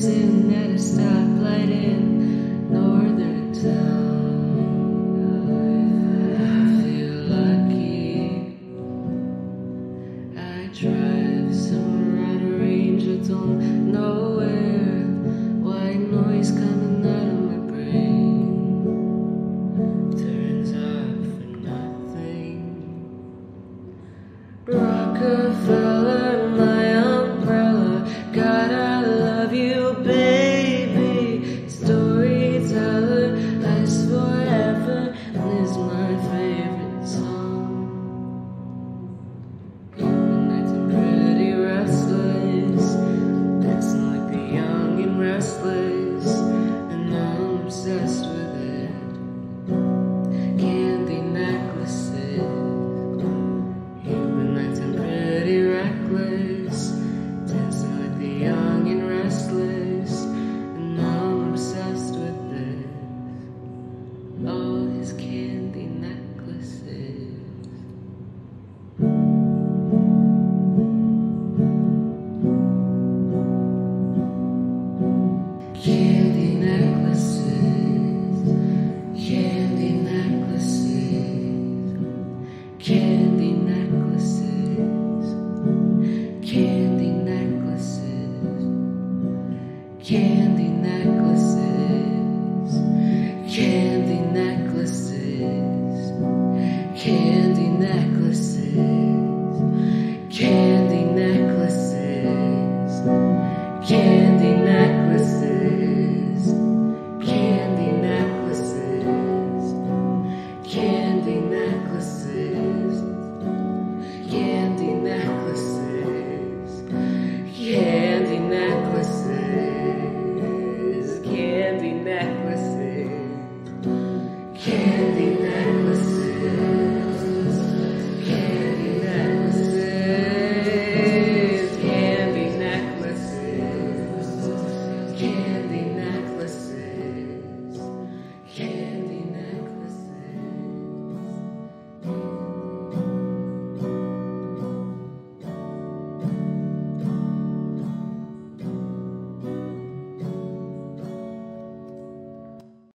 sitting at a stoplight in northern town. I feel lucky. I drive somewhere out of range. I don't know where. White noise coming out of my brain. Turns out for nothing. Rockefeller, candy necklaces, candy necklaces.